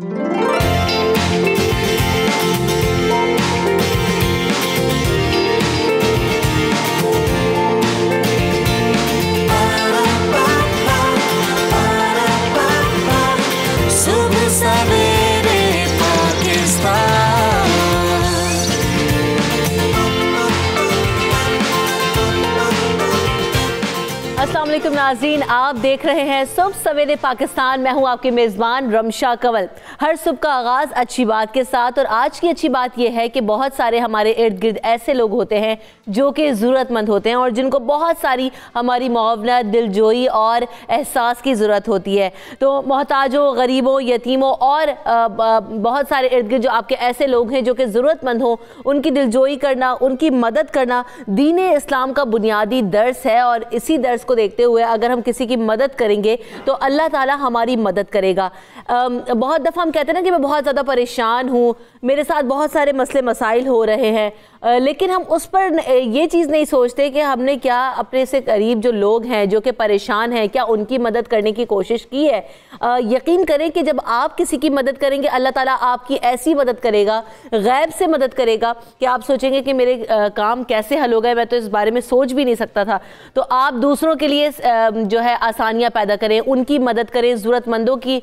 Thank you. नाजीन, आप देख रहे हैं सुबह सवेरे पाकिस्तान। मैं हूँ आपके मेज़बान रमशा कंवल। हर सुबह का आगाज़ अच्छी बात के साथ, और आज की अच्छी बात यह है कि बहुत सारे हमारे इर्द गिर्द ऐसे लोग होते हैं जो कि ज़रूरतमंद होते हैं, और जिनको बहुत सारी हमारी मुआवनत, दिलजोई और एहसास की ज़रूरत होती है। तो मोहताजों, गरीबों, यतीमों और बहुत सारे इर्द गिर्द जो आपके ऐसे लोग हैं जो कि ज़रूरतमंद हों, उनकी दिलजोई करना, उनकी मदद करना दीन इस्लाम का बुनियादी दर्स है, और इसी दर्स को देखते हुए अगर हम किसी की मदद करेंगे तो अल्लाह ताला हमारी मदद करेगा। बहुत दफ़ा हम कहते हैं ना कि मैं बहुत ज़्यादा परेशान हूँ, मेरे साथ बहुत सारे मसले मसाइल हो रहे हैं लेकिन हम उस पर ये चीज़ नहीं सोचते कि हमने क्या अपने से करीब जो लोग हैं, जो कि परेशान हैं, क्या उनकी मदद करने की कोशिश की है। यकीन करें कि जब आप किसी की मदद करेंगे, अल्लाह ताला आपकी ऐसी मदद करेगा, गैब से मदद करेगा कि आप सोचेंगे कि मेरे काम कैसे हल हो गए, मैं तो इस बारे में सोच भी नहीं सकता था। तो आप दूसरों के लिए जो है, आसानियाँ पैदा करें, उनकी मदद करें, ज़रूरतमंदों की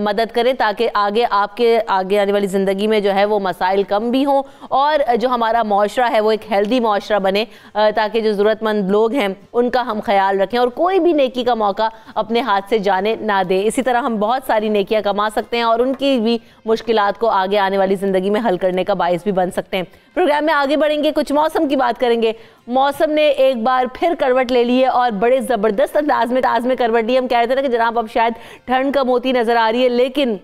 मदद करें ताकि आगे आपके, आगे आने वाली ज़िंदगी में जो है वो मसाइल कम भी हों और जो हमारा माशरा है वो एक हेल्दी माशरा बने ताकि जो ज़रूरतमंद लोग हैं, उनका हम ख्याल रखें और कोई भी नेकी का मौका अपने हाथ से जाने ना दें। इसी तरह हम बहुत सारी नेकियाँ कमा सकते हैं और उनकी भी मुश्किल को आगे आने वाली ज़िंदगी में हल करने का बायस भी बन सकते हैं। प्रोग्राम में आगे बढ़ेंगे, कुछ मौसम की बात करेंगे। मौसम ने एक बार फिर करवट ले ली है और बड़े ज़बरदस्त अंदाज में ताज में करवट ली हम कह रहे थे ना कि जनाब, अब शायद ठंड कम होती नज़र आ रही है, लेकिन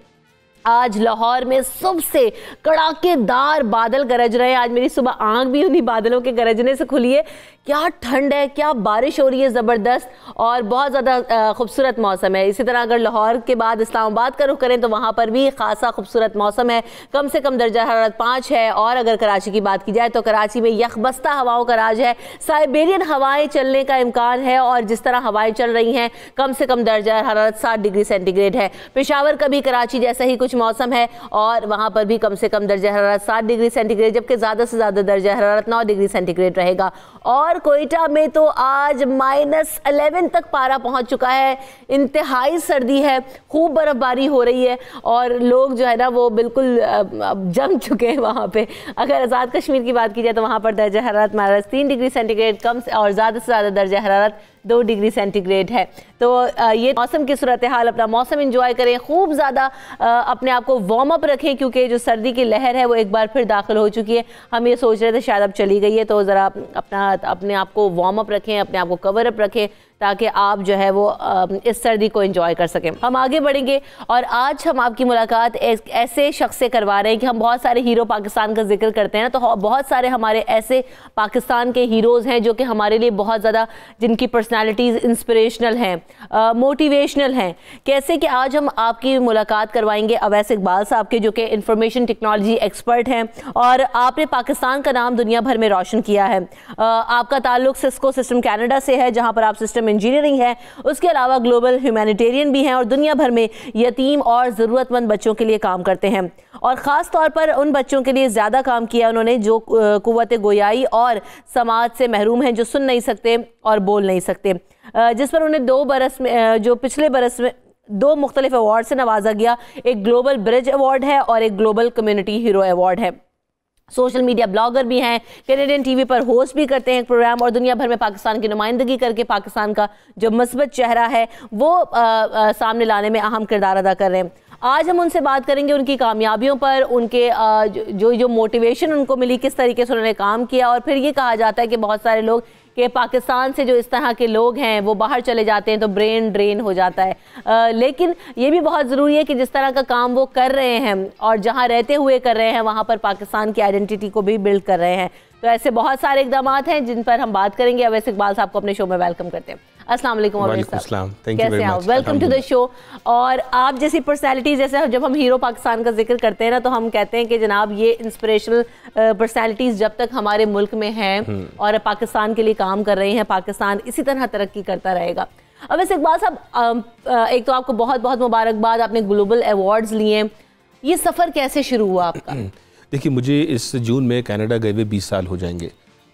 आज लाहौर में सबसे कड़ाकेदार बादल गरज रहे हैं। आज मेरी सुबह आँख भी उन्हीं बादलों के गरजने से खुली है। क्या ठंड है, क्या बारिश हो रही है ज़बरदस्त और बहुत ज़्यादा खूबसूरत मौसम है। इसी तरह अगर लाहौर के बाद इस्लामाबाद का रुख करें तो वहाँ पर भी खासा खूबसूरत मौसम है। कम से कम दर्जा हरारत पाँच है और अगर कराची की बात की जाए तो कराची में यखबस्ता हवाओं का राज है। साइबेरियन हवाएँ चलने का इम्कान है और जिस तरह हवाएँ चल रही हैं, कम से कम दर्जा हरारत सात डिग्री सेंटीग्रेड है। पेशावर का भी कराची जैसा ही कुछ मौसम है और वहाँ पर भी कम से कम दर्जा हरारत सात डिग्री सेंटीग्रेड, जबकि ज़्यादा से ज़्यादा दर्जा हरारत नौ डिग्री सेंटीग्रेड रहेगा। और कोयटा में तो आज माइनस अलेवन तक पारा पहुँच चुका है। इंतहाई सर्दी है, खूब बर्फ़बारी हो रही है और लोग जो है ना, वो बिल्कुल जम चुके हैं वहाँ पे। अगर आज़ाद कश्मीर की बात की जाए तो वहाँ पर दर्जा हरारत माइनस तीन डिग्री सेंटीग्रेड, कम से, और ज़्यादा से ज़्यादा दर्जा हरारत दो डिग्री सेंटीग्रेड है। तो ये मौसम की सूरत हाल, अपना मौसम इंजॉय करें, खूब ज़्यादा अपने आप को वार्म अप रखें, क्योंकि जो सर्दी की लहर है, वो एक बार फिर दाखिल हो चुकी है। हम ये सोच रहे थे, शायद अब चली गई है तो ज़रा अपना, अपने आप को वार्म अप रखें, अपने आप को कवर अप रखें। ताकि आप जो है वो इस सर्दी को एंजॉय कर सकें। हम आगे बढ़ेंगे और आज हम आपकी मुलाकात ऐसे शख्स से करवा रहे हैं कि हम बहुत सारे हीरो पाकिस्तान का ज़िक्र करते हैं। तो बहुत सारे हमारे ऐसे पाकिस्तान के हीरोज़ हैं जो कि हमारे लिए बहुत ज़्यादा, जिनकी पर्सनैलिटीज़ इंस्परेशनल हैं मोटिवेशनल हैं। कैसे कि आज हम आपकी मुलाकात करवाएँगे अवैस इकबाल साहब के, जो कि इंफॉर्मेशन टेक्नोलॉजी एक्सपर्ट हैं और आपने पाकिस्तान का नाम दुनिया भर में रोशन किया है। आपका ताल्लुक सिस्को सिस्टम कैनेडा से है, जहाँ पर आप सिस्टम सिस्टम इंजीनियरिंग है। उसके अलावा ग्लोबल ह्यूमैनिटेरियन भी हैं और दुनिया भर में यतीम और ज़रूरतमंद बच्चों के लिए काम करते हैं। और ख़ास तौर पर उन बच्चों के लिए ज़्यादा काम किया उन्होंने जो कुत गोयाई और समाज से महरूम हैं जो सुन नहीं सकते और बोल नहीं सकते। जिस पर उन्हें दो बरस में जो पिछले बरस में दो मुख्तलिफ़ अवार्ड से नवाजा गया। एक ग्लोबल ब्रिज अवार्ड है और एक ग्लोबल कम्युनिटी हीरो अवार्ड है। सोशल मीडिया ब्लॉगर भी हैं कैनेडियन टीवी पर होस्ट भी करते हैं एक प्रोग्राम और दुनिया भर में पाकिस्तान की नुमाइंदगी करके पाकिस्तान का जो मस्बत चेहरा है वो आ, आ, सामने लाने में अहम किरदार अदा कर रहे हैं। आज हम उनसे बात करेंगे उनकी कामयाबियों पर उनके जो जो मोटिवेशन उनको मिली किस तरीके से उन्होंने काम किया और फिर ये कहा जाता है कि बहुत सारे लोग कि पाकिस्तान से जो इस तरह के लोग हैं वो बाहर चले जाते हैं तो ब्रेन ड्रेन हो जाता है। आ, लेकिन ये भी बहुत ज़रूरी है कि जिस तरह का काम वो कर रहे हैं और जहाँ रहते हुए कर रहे हैं वहाँ पर पाकिस्तान की आइडेंटिटी को भी बिल्ड कर रहे हैं। तो ऐसे बहुत सारे इकदाम हैं जिन पर हम बात करेंगे। अवैस इकबाल साहब को अपने शो में वेलकम करते हैं। अस्सलाम वालेकुम कैसे हैं वेलकम टू द शो और आप जैसी पर्सनालिटी जैसे जब हम हीरो पाकिस्तान का ज़िक्र करते हैं ना तो हम कहते हैं कि जनाब ये इंस्पिरेशनल पर्सनालिटीज़ जब तक हमारे मुल्क में हैं हम्म। और पाकिस्तान के लिए काम कर रहे हैं पाकिस्तान इसी तरह तरक्की करता रहेगा। अब वैसे इकबाल साहब एक तो आपको बहुत बहुत मुबारकबाद आपने ग्लोबल अवार्ड्स लिए। ये सफ़र कैसे शुरू हुआ आपका? देखिए मुझे इस जून में कनाडा गए हुए बीस साल हो जाएँगे।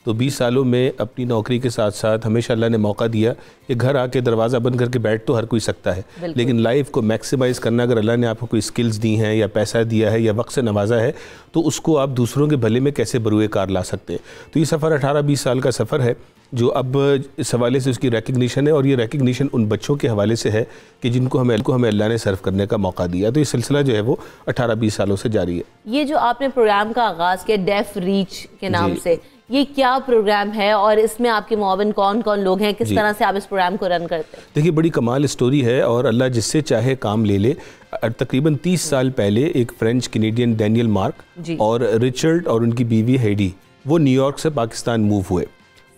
तो 20 सालों में अपनी नौकरी के साथ साथ हमेशा अल्लाह ने मौका दिया कि घर आके दरवाज़ा बंद करके बैठ तो हर कोई सकता है। लेकिन लाइफ को मैक्सिमाइज़ करना अगर अल्लाह ने आपको कोई स्किल्स दी हैं या पैसा दिया है या वक्त से नवाजा है तो उसको आप दूसरों के भले में कैसे बरुए कार ला सकते हैं? तो ये सफ़र अठारह बीस साल का सफ़र है जो अब इस हवाले से उसकी रिकग्निशन है और ये रिकग्निशन उन बच्चों के हवाले से है कि जिनको हमें को हमें अल्लाह ने सर्व करने का मौका दिया। तो ये सिलसिला जो है वो 18-20 सालों से जारी है। ये जो आपने प्रोग्राम का आगाज़ किया डेफ रीच के नाम से ये क्या प्रोग्राम है और इसमें आपके मोबिन कौन कौन लोग हैं? किस तरह से आप इस प्रोग्राम को रन करते हैं? देखिए बड़ी कमाल स्टोरी है और अल्लाह जिससे चाहे काम ले ले। तकरीबन तीस साल पहले एक फ्रेंच कैनेडियन डैनियल मार्क और रिचर्ड और उनकी बीवी हेडी वो न्यूयॉर्क से पाकिस्तान मूव हुए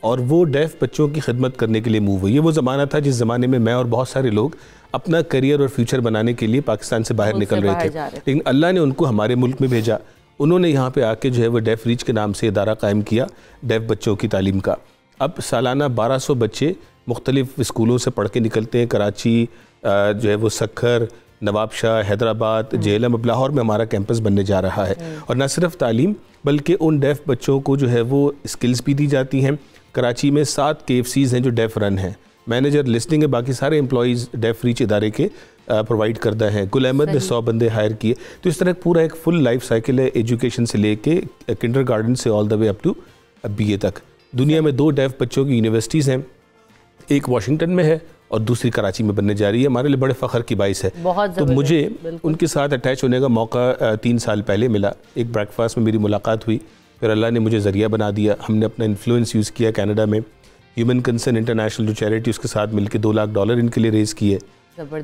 और वो डेफ बच्चों की खिदमत करने के लिए मूव हुई। ये वो ज़माना था जिस ज़माने में मैं और बहुत सारे लोग अपना करियर और फ्यूचर बनाने के लिए पाकिस्तान से बाहर निकल रहे थे। लेकिन अल्लाह ने उनको हमारे मुल्क में भेजा। उन्होंने यहाँ पे आके जो है वो डेफ रीच के नाम से इदारा कायम किया डेफ बच्चों की तालीम का। अब सालाना 1200 बच्चे मुख्तलिफ़ स्कूलों से पढ़ के निकलते हैं कराची जो है वो सखर नवाब शाह हैदराबाद हम्म। जेलम अब लाहौर में हमारा कैंपस बनने जा रहा है। हम्म। और न सिर्फ़ तालीम बल्कि उन डेफ बच्चों को जो है वो स्किल्स भी दी जाती हैं। कराची में सात के हैं जो डेफ रन हैं। मैनेजर लिस्टिंग है बाकी सारे एम्प्लॉज़ डेफ रीच इदारे के। प्रोवाइड करता है। गुल अहमद ने सौ बंदे हायर किए। तो इस तरह पूरा एक फुल लाइफ साइकिल है एजुकेशन से लेके किंडर गार्डन से all the way up to B A तक। दुनिया में दो डेफ बच्चों की यूनिवर्सिटीज़ हैं। एक वाशिंगटन में है और दूसरी कराची में बनने जा रही है। हमारे लिए बड़े फ़ख्र की बाइस है। बहुत तो मुझे उनके साथ अटैच होने का मौका तीन साल पहले मिला। एक ब्रेकफास्ट में मेरी मुलाकात हुई। फिर अल्लाह ने मुझे ज़रिया बना दिया। हमने अपना इन्फ्लुएंस यूज़ किया कनाडा में। ह्यूमन कंसर्न इंटरनेशनल जो चैरिटी उसके साथ मिलकर दो लाख डॉलर इनके लिए रेज़ किए।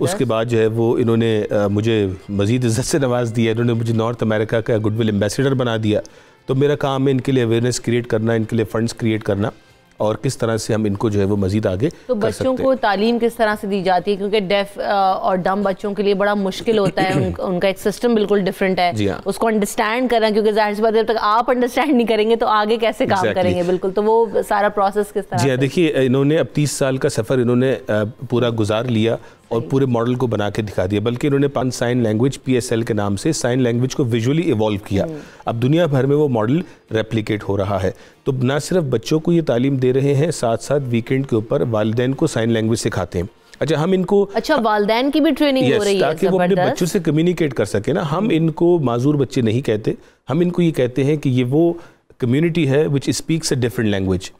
उसके बाद जो है वो इन्होंने मुझे मज़ीद इज़्ज़त से नवाज़ दिया इन्होंने मुझे नॉर्थ अमेरिका का गुडविल एम्बेसडर बना दिया। तो मेरा काम है इनके लिए अवेयरनेस क्रिएट करना इनके लिए फ़ंड्स क्रिएट करना और किस तरह से हम इनको जो है वो मजीद आगे तो बच्चों को तालीम किस तरह से दी जाती है? क्योंकि डेफ और डम बच्चों के लिए बड़ा मुश्किल होता है। उन, उनका एक सिस्टम बिल्कुल डिफरेंट है। हाँ। उसको अंडरस्टैंड करना क्योंकि ज़ाहिर सी बात जब तक आप अंडरस्टैंड नहीं करेंगे तो आगे कैसे काम exactly. करेंगे? बिल्कुल तो वो सारा प्रोसेस किस तरह जी हाँ, देखिए इन्होंने अब तीस साल का सफ़र इन्होंने पूरा गुजार लिया। और पूरे मॉडल को बना के दिखा दिया बल्कि इन्होंने पान साइन लैंग्वेज पीएसएल के नाम से साइन लैंग्वेज को विजुअली इवॉल्व किया। हम्म। अब दुनिया भर में वो मॉडल रेप्लिकेट हो रहा है। तो ना सिर्फ़ बच्चों को ये तालीम दे रहे हैं साथ साथ वीकेंड के ऊपर वालदेन को साइन लैंग्वेज सिखाते हैं। अच्छा हम इनको अच्छा वालदेन की भी ट्रेनिंग yes, हो रही है ताकि वो अपने बच्चों से कम्युनिकेट कर सके ना। हम इनको माजूर बच्चे नहीं कहते। हम इनको ये कहते हैं कि ये वो कम्युनिटी है which speaks a different language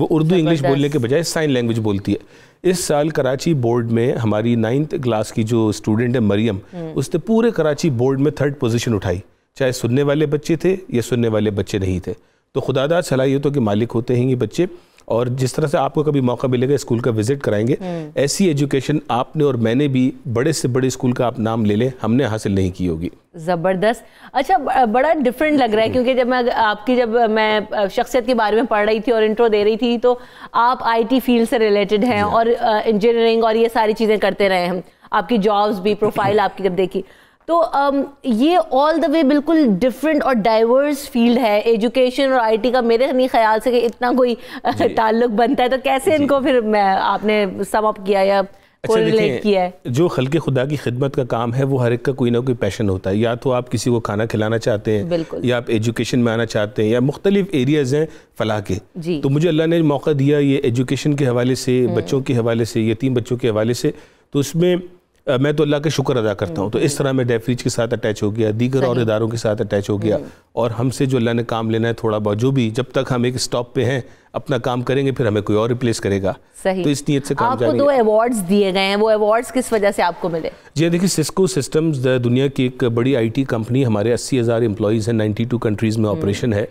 वो उर्दू इंग्लिश बोलने के बजाय साइन लैंग्वेज बोलती है। इस साल कराची बोर्ड में हमारी नाइन्थ क्लास की जो स्टूडेंट है मरियम हम्म। उसने पूरे कराची बोर्ड में थर्ड पोजीशन उठाई। चाहे सुनने वाले बच्चे थे या सुनने वाले बच्चे नहीं थे। तो खुदादार सलाहियतों के मालिक होते हैं ये बच्चे। और जिस तरह से आपको कभी मौका मिलेगा स्कूल का विज़िट कराएँगे। हम्म। ऐसी एजुकेशन आपने और मैंने भी बड़े से बड़े स्कूल का आप नाम ले लें हमने हासिल नहीं की होगी। ज़बरदस्त। अच्छा बड़ा डिफरेंट लग रहा है क्योंकि जब मैं आपकी जब मैं शख्सियत के बारे में पढ़ रही थी और इंट्रो दे रही थी तो आप आईटी फ़ील्ड से रिलेटेड हैं और इंजीनियरिंग और ये सारी चीज़ें करते रहे हैं। आपकी जॉब्स भी प्रोफ़ाइल आपकी जब देखी। तो um, ये ऑल द वे बिल्कुल डिफरेंट और डाइवर्स फ़ील्ड है. एजुकेशन और आईटी का मेरे नहीं ख्याल से कि इतना कोई ताल्लुक बनता है तो कैसे इनको फिर मैं आपने सम अप किया या अच्छा किया जो खल के खुदा की खिदमत का काम है वो हर एक का कोई ना कोई पैशन होता है. या तो आप किसी को खाना खिलाना चाहते हैं या आप एजुकेशन में आना चाहते हैं या मुख्तलिफ़ एरियाज़ हैं फलाह के तो मुझे अल्लाह ने मौका दिया ये एजुकेशन के हवाले से हम्म। बच्चों के हवाले से यतीम बच्चों के हवाले से तो उसमें मैं तो अल्लाह का शुक्र अदा करता हूँ। तो इस तरह मैं डेफरीज के साथ अटैच हो गया दीगर और इदारों के साथ अटैच हो गया। हम्म। और हमसे जो अल्लाह ने काम लेना है थोड़ा बहुत जो भी जब तक हम एक स्टॉप पे हैं अपना काम करेंगे फिर हमें कोई और रिप्लेस करेगा। सही। तो इस नीयत से काम आपको दो अवार्ड्स दिए गए हैं वो अवार्ड्स किस वजह से आपको मिले? जी हाँ, देखिए सिस्को सिस्टम्स दुनिया की एक बड़ी आईटी कंपनी हमारे अस्सी हज़ार एम्प्लॉयज़ हैं नाइन्टी टू कंट्रीज़ में ऑपरेशन हम्म। है।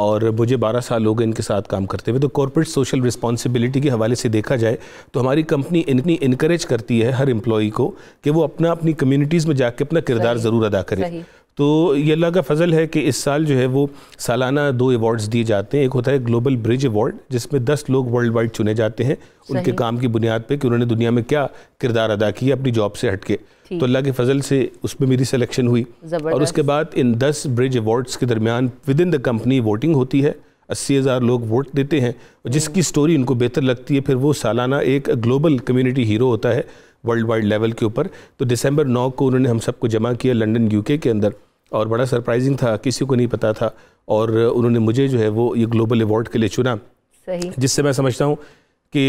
और मुझे 12 साल हो गए इनके साथ काम करते हुए। तो कॉरपोरेट सोशल रिस्पॉन्सिबिलिटी के हवाले से देखा जाए तो हमारी कंपनी इतनी इनक्रेज करती है हर एम्प्लॉई को कि वो अपना अपनी कम्यूनिटीज़ में जाके अपना किरदार ज़रूर अदा करे। तो ये अल्लाह का फजल है कि इस साल जो है वो सालाना दो अवार्ड्स दिए जाते हैं। एक होता है ग्लोबल ब्रिज अवार्ड जिसमें दस लोग वर्ल्ड वाइड चुने जाते हैं उनके काम की बुनियाद पे कि उन्होंने दुनिया में क्या किरदार अदा किया अपनी जॉब से हटके। तो अल्लाह के फजल से उसमें मेरी सिलेक्शन हुई। और उसके बाद इन दस ब्रिज अवार्ड्स के दरमियान within the company voting होती है। अस्सी हज़ार लोग वोट देते हैं। जिसकी स्टोरी उनको बेहतर लगती है फिर वो सालाना एक ग्लोबल कम्युनिटी हीरो होता है। वर्ल्ड वाइड लेवल के ऊपर। तो दिसंबर नौ को उन्होंने हम सबको जमा किया लंदन यूके के अंदर। और बड़ा सरप्राइजिंग था किसी को नहीं पता था। और उन्होंने मुझे जो है वो ये ग्लोबल अवार्ड के लिए चुना। सही। जिससे मैं समझता हूँ कि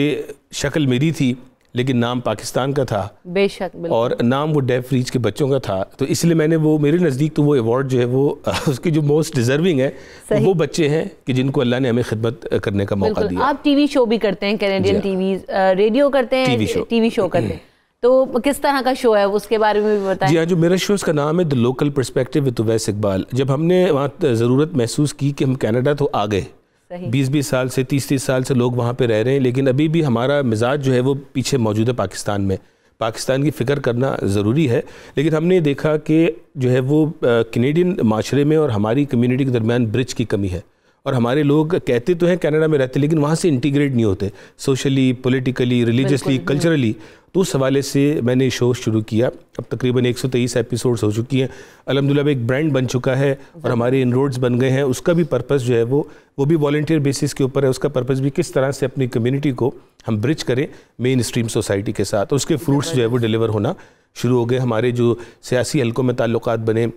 शक्ल मेरी थी लेकिन नाम पाकिस्तान का था। बेशक और नाम वो डेफ रीच के बच्चों का था। तो इसलिए मैंने वो मेरे नज़दीक तो वो अवार्ड जो है वो उसकी जो मोस्ट डिजर्विंग है वो बच्चे हैं कि जिनको अल्लाह ने हमें खिदमत करने का मौका दिया। आप टीवी शो भी करते हैं कैनेडियन टीवी रेडियो करते हैं टीवी शो करते हैं। तो किस तरह का शो है? उसके बारे में भी बताएँ। जी हाँ जो मेरा शो उसका नाम है द लोकल परस्पेक्टिव विद वैस इकबाल जब हमने वहाँ ज़रूरत महसूस की कि हम कनाडा तो आ गए। बीस बीस साल से तीस तीस साल से लोग वहाँ पे रह रहे हैं लेकिन अभी भी हमारा मिजाज जो है वो पीछे मौजूद है पाकिस्तान में। पाकिस्तान की फ़िक्र करना ज़रूरी है। लेकिन हमने देखा कि जो है वो कनेडियन माशरे में और हमारी कम्युनिटी के दरमियान ब्रिज की कमी है। और हमारे लोग कहते तो हैं कनाडा में रहते लेकिन वहाँ से इंटीग्रेट नहीं होते सोशली पॉलिटिकली रिलीजियसली कल्चरली तो उस हवाले से मैंने शो शुरू किया। अब तकरीबन एक सौ तेईस एपिसोड्स हो चुकी हैं। अलहमदिल्ला एक ब्रांड बन चुका है और हमारे इनरोड्स बन गए हैं। उसका भी पर्पज़ जो है वो वो भी वॉल्टियर बेसिस के ऊपर है। उसका पर्पज़ भी किस तरह से अपनी कम्युनिटी को हम ब्रिज करें मेन स्ट्रीम सोसाइटी के साथ। उसके फ्रूट्स जो है वो डिलीवर होना शुरू हो गए। हमारे जो सियासी हलकों में ताल्लुक बने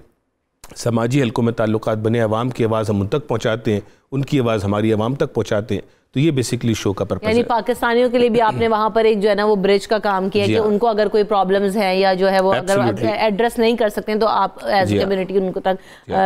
समाजी हलकों में ताल्लुक बने, आवाम की आवाज़ हम उन तक पहुँचाते हैं, उनकी आवाज़ हमारी आवाम तक पहुँचाते हैं। तो ये बेसिकली शो का पर्पस यानी पाकिस्तानियों के लिए भी आपने वहाँ पर एक जो है ना वो ब्रिज का काम किया कि हाँ। उनको अगर कोई प्रॉब्लम्स हैं या जो है वो अगर एड्रेस नहीं कर सकते हैं तो आप एज कम्युनिटी हाँ। उनको तक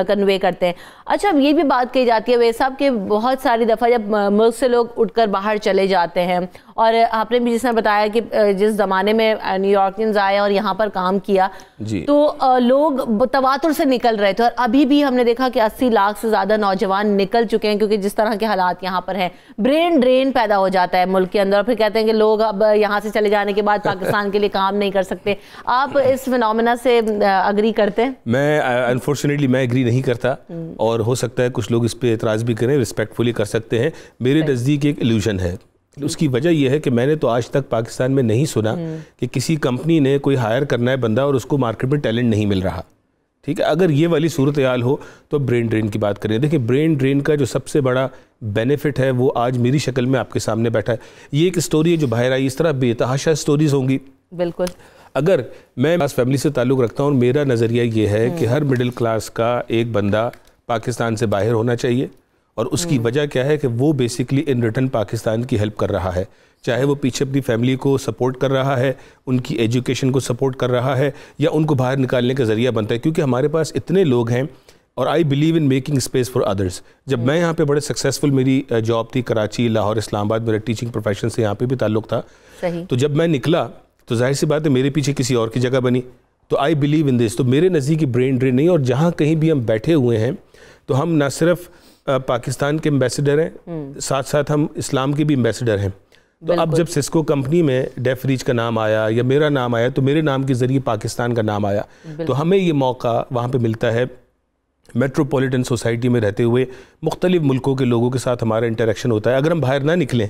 कन्वे करते हैं। अच्छा अब ये भी बात कही जाती है वे साहब कि बहुत सारी दफ़ा जब मुल्क से लोग उठकर बाहर चले जाते हैं और आपने भी जिसने बताया कि जिस ज़माने में न्यूयॉर्कियंस आए और यहाँ पर काम किया तो लोग तवातुर से निकल रहे थे और अभी भी हमने देखा कि अस्सी लाख से ज़्यादा नौजवान निकल चुके हैं क्योंकि जिस तरह के हालात यहाँ पर हैं। ब्रेन ड्रेन पैदा हो जाता है मुल्क के अंदर और फिर कहते हैं कि लोग अब यहाँ से चले जाने के बाद पाकिस्तान के लिए काम नहीं कर सकते। आप इस फिनोमिना से अग्री करते हैं? मैं अनफॉर्चुनेटली मैं एग्री नहीं करता। और हो सकता है कुछ लोग इस पर एतराज़ भी करें रिस्पेक्टफुली कर सकते हैं। मेरे नज़दीक एक एल्यूजन है। उसकी वजह यह है कि मैंने तो आज तक पाकिस्तान में नहीं सुना हम्म। कि किसी कंपनी ने कोई हायर करना है बंदा और उसको मार्केट में टैलेंट नहीं मिल रहा। ठीक है? अगर ये वाली सूरत हाल हो तो ब्रेन ड्रेन की बात करें देखिए ब्रेन ड्रेन का जो सबसे बड़ा बेनिफिट है वो आज मेरी शक्ल में आपके सामने बैठा है। ये एक स्टोरी है जो बाहर आई इस तरह बेतहाशा स्टोरीज होंगी। बिल्कुल। अगर मैं बस फैमिली से ताल्लुक़ रखता हूँ मेरा नज़रिया ये है कि हम्म। हर मिडिल क्लास का एक बंदा पाकिस्तान से बाहर होना चाहिए और उसकी हम्म। वजह क्या है कि वो बेसिकली इन रिटर्न पाकिस्तान की हेल्प कर रहा है। चाहे वो पीछे अपनी फैमिली को सपोर्ट कर रहा है उनकी एजुकेशन को सपोर्ट कर रहा है या उनको बाहर निकालने का ज़रिया बनता है क्योंकि हमारे पास इतने लोग हैं और I believe in making space for others जब मैं यहाँ पे बड़े सक्सेसफुल मेरी जॉब थी कराची लाहौर इस्लामाबाद मेरा टीचिंग प्रोफेशन से यहाँ पे भी ताल्लुक था। सही। तो जब मैं निकला तो ज़ाहिर सी बात है मेरे पीछे किसी और की जगह बनी। तो आई बिलीव इन दिस तो मेरे नज़दीकी ब्रेन ड्रेन नहीं और जहाँ कहीं भी हम बैठे हुए हैं तो हम ना सिर्फ़ पाकिस्तान के एम्बेसडर हैं हम्म। साथ साथ हम इस्लाम के भी एम्बेसडर हैं। तो अब जब सिस्को कंपनी में डेफ रीच का नाम आया या मेरा नाम आया तो मेरे नाम के ज़रिए पाकिस्तान का नाम आया। तो हमें ये मौका वहाँ पे मिलता है मेट्रोपॉलिटन सोसाइटी में रहते हुए मुख्तलिफ़ मुल्कों के लोगों के साथ हमारा इंटरेक्शन होता है। अगर हम बाहर ना निकलें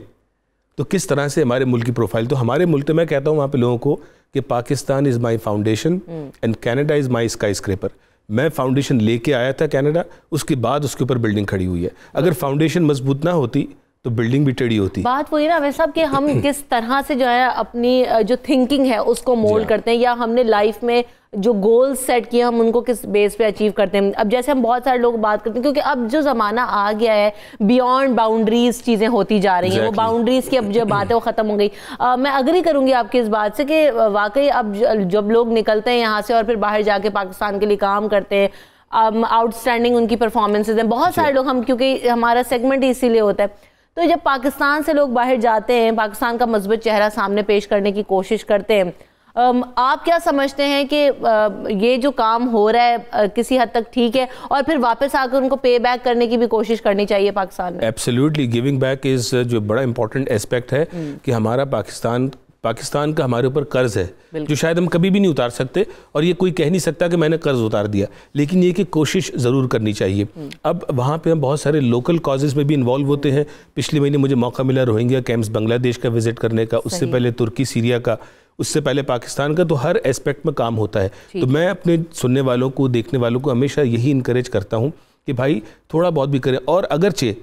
तो किस तरह से हमारे मुल्क की प्रोफ़ाइल तो हमारे मुल्क तो मैं कहता हूँ वहाँ पे लोगों को कि Pakistan is my foundation and Canada is my skyscraper मैं फाउंडेशन लेके आया था कनाडा उसके बाद उसके ऊपर बिल्डिंग खड़ी हुई है। अगर फाउंडेशन मज़बूत ना होती तो बिल्डिंग भी टेढ़ी होती। बात वही ना वैसा कि हम किस तरह से जो है अपनी जो थिंकिंग है उसको मोल्ड हाँ। करते हैं या हमने लाइफ में जो गोल्स सेट किए हम उनको किस बेस पे अचीव करते हैं। अब जैसे हम बहुत सारे लोग बात करते हैं क्योंकि अब जो ज़माना आ गया है बियॉन्ड बाउंड्रीज चीज़ें होती जा रही हैं। exactly. वो बाउंड्रीज की अब जो बात है वो ख़त्म हो गई। आ, मैं अग्री करूँगी आपकी इस बात से कि वाकई अब जब लोग निकलते हैं यहाँ से और फिर बाहर जाके पाकिस्तान के लिए काम करते हैं आउटस्टैंडिंग उनकी परफॉर्मेंसेज हैं। बहुत सारे लोग हम क्योंकि हमारा सेगमेंट इसीलिए होता है। तो जब पाकिस्तान से लोग बाहर जाते हैं, पाकिस्तान का मज़बूत चेहरा सामने पेश करने की कोशिश करते हैं आप क्या समझते हैं कि ये जो काम हो रहा है किसी हद तक ठीक है और फिर वापस आकर उनको पे बैक करने की भी कोशिश करनी चाहिए पाकिस्तान में एब्सोल्युटली गिविंग बैक इज़ जो बड़ा इंपॉर्टेंट एस्पेक्ट है। कि हमारा पाकिस्तान पाकिस्तान का हमारे ऊपर कर्ज है जो शायद हम कभी भी नहीं उतार सकते और ये कोई कह नहीं सकता कि मैंने कर्ज उतार दिया। लेकिन ये कि कोशिश ज़रूर करनी चाहिए। हम्म। अब वहाँ पे हम बहुत सारे लोकल कॉजेज़ में भी इन्वॉल्व होते हैं। पिछले महीने मुझे मौका मिला रोहिंग्या कैंप्स बांग्लादेश का विज़िट करने का उससे पहले तुर्की सीरिया का उससे पहले पाकिस्तान का तो हर एस्पेक्ट में काम होता है। तो मैं अपने सुनने वालों को देखने वालों को हमेशा यही इंकरेज करता हूँ कि भाई थोड़ा बहुत भी करें। और अगरचे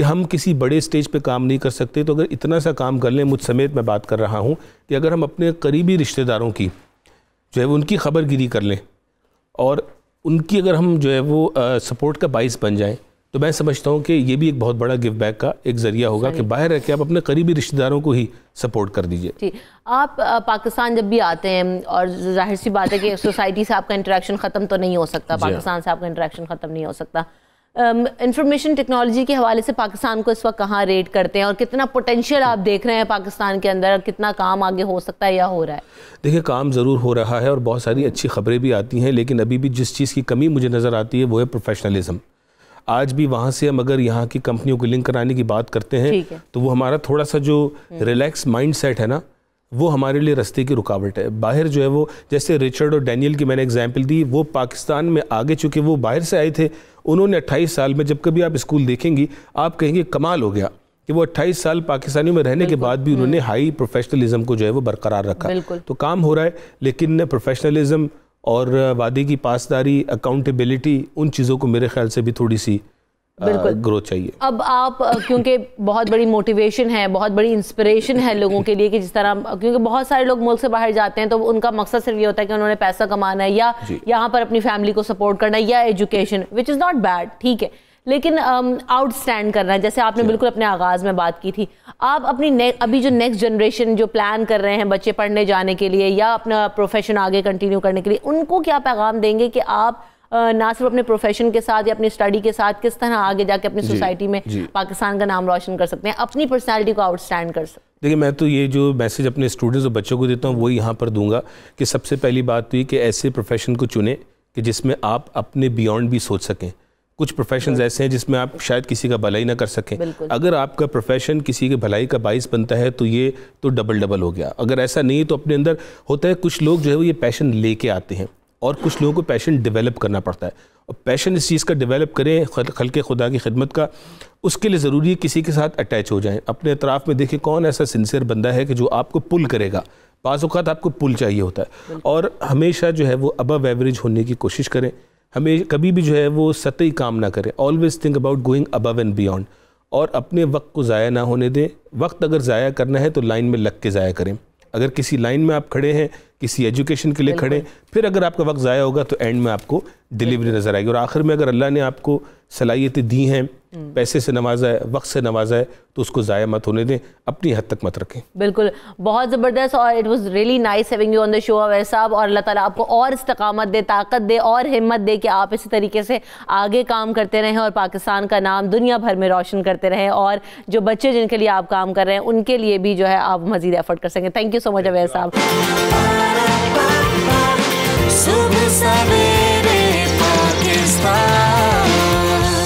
कि हम किसी बड़े स्टेज पे काम नहीं कर सकते तो अगर इतना सा काम कर लें मुझ समेत मैं बात कर रहा हूँ कि अगर हम अपने करीबी रिश्तेदारों की जो है वो उनकी खबरगिरी कर लें और उनकी अगर हम जो है वो सपोर्ट का बाइस बन जाएँ तो मैं समझता हूँ कि ये भी एक बहुत बड़ा गिव बैक का एक ज़रिया होगा कि बाहर रह के आप अपने करीबी रिश्तेदारों को ही सपोर्ट कर दीजिए जी आप पाकिस्तान जब भी आते हैं और ज़ाहिर सी बात है कि सोसाइटी से आपका इंटरेक्शन ख़त्म तो नहीं हो सकता हाँ। पाकिस्तान से आपका इंटरेक्शन ख़त्म नहीं हो सकता इंफॉर्मेशन um, टेक्नोलॉजी के हवाले से पाकिस्तान को इस वक्त कहाँ रेट करते हैं और कितना पोटेंशियल आप देख रहे हैं पाकिस्तान के अंदर? कितना काम आगे हो सकता है या हो रहा है? देखिए काम ज़रूर हो रहा है और बहुत सारी अच्छी खबरें भी आती हैं लेकिन अभी भी जिस चीज़ की कमी मुझे नज़र आती है वो है प्रोफेशनलिज्म आज भी वहाँ से हम अगर यहाँ की कंपनियों को लिंक कराने की बात करते हैं है। तो वो हमारा थोड़ा सा जो रिलैक्स माइंड सेट है ना वो हमारे लिए रस्ते की रुकावट है। बाहर जो है वो जैसे रिचर्ड और डैनियल की मैंने एग्ज़ाम्पल दी वो पाकिस्तान में आगे चुके वो बाहर से आए थे उन्होंने 28 साल में जब कभी आप स्कूल देखेंगी आप कहेंगे कमाल हो गया। कि वो 28 साल पाकिस्तानियों में रहने के बाद भी उन्होंने हाई हम्म। प्रोफेशनलिज्म को जो है वो बरकरार रखा। तो काम हो रहा है लेकिन प्रोफेशनलिज्म और वादे की पासदारी अकाउंटेबिलिटी उन चीज़ों को मेरे ख्याल से भी थोड़ी सी ग्रोथ चाहिए। अब आप क्योंकि बहुत बड़ी मोटिवेशन है बहुत बड़ी इंस्पिरेशन है लोगों के लिए कि जिस तरह क्योंकि बहुत सारे लोग मुल्क से बाहर जाते हैं तो उनका मकसद सिर्फ़ ये होता है कि उन्होंने पैसा कमाना है या यहाँ पर अपनी फैमिली को सपोर्ट करना है या education which is not bad ठीक है। लेकिन आउट um, स्टैंड करना है जैसे आपने बिल्कुल अपने आगाज़ में बात की थी। आप अपनी ने, अभी जो नेक्स्ट जनरेशन जो प्लान कर रहे हैं बच्चे पढ़ने जाने के लिए या अपना प्रोफेशन आगे कंटिन्यू करने के लिए उनको क्या पैगाम देंगे कि आप ना सिर्फ़ अपने प्रोफेशन के साथ या अपनी स्टडी के साथ किस तरह आगे जाके अपनी सोसाइटी में पाकिस्तान का नाम रोशन कर सकते हैं अपनी पर्सनैलिटी को आउटस्टैंड कर सकते हैं। देखिए मैं तो ये जो मैसेज अपने स्टूडेंट्स और बच्चों को देता हूँ वही यहाँ पर दूँगा कि सबसे पहली बात तो ये कि ऐसे प्रोफेशन को चुने कि जिसमें आप अपने बियॉन्ड भी सोच सकें। कुछ प्रोफेशन ऐसे हैं जिसमें आप शायद किसी का भलाई ना कर सकें। अगर आपका प्रोफेशन किसी के भलाई का बाइस बनता है तो ये तो डबल डबल हो गया। अगर ऐसा नहीं तो अपने अंदर होता है कुछ लोग जो है वो ये पैशन लेके आते हैं। और कुछ लोगों को पैशन डेवलप करना पड़ता है। और पैशन इस चीज़ का डेवलप करें खल के खुदा की खिदमत का उसके लिए ज़रूरी है किसी के साथ अटैच हो जाएँ। अपने अतराफ़ में देखिए कौन ऐसा सिंसियर बंदा है कि जो आपको पुल करेगा। बाज़ात आपको पुल चाहिए होता है। और हमेशा जो है वो अबव एवरेज होने की कोशिश करें। हमें कभी भी जो है वो सतही काम ना करें। Always think about going above and beyond और अपने वक्त को ज़ाया ना होने दें। वक्त अगर ज़ाया करना है तो लाइन में लग के ज़ाया करें। अगर किसी लाइन में आप खड़े हैं किसी एजुकेशन के लिए खड़े फिर अगर आपका वक्त ज़ाया होगा तो एंड में आपको डिलीवरी नज़र आएगी और आखिर में अगर अल्लाह ने आपको सलाहियतें दी हैं। पैसे से नवाजा है वक्त से नवाजा है तो उसको ज़ाया मत होने दें अपनी हद तक मत रखें। बिल्कुल बहुत ज़बरदस्त और it was really nice having you on the show अवैर साहब और अल्लाह ताला आपको और इस्तकामत दे ताकत दे और हिम्मत दे कि आप इसी तरीके से आगे काम करते रहें और पाकिस्तान का नाम दुनिया भर में रोशन करते रहें और जो बच्चे जिनके लिए आप काम कर रहे हैं उनके लिए भी जो है आप मज़ीद एफर्ट कर सकें। थैंक यू सो मच अवैर साहब।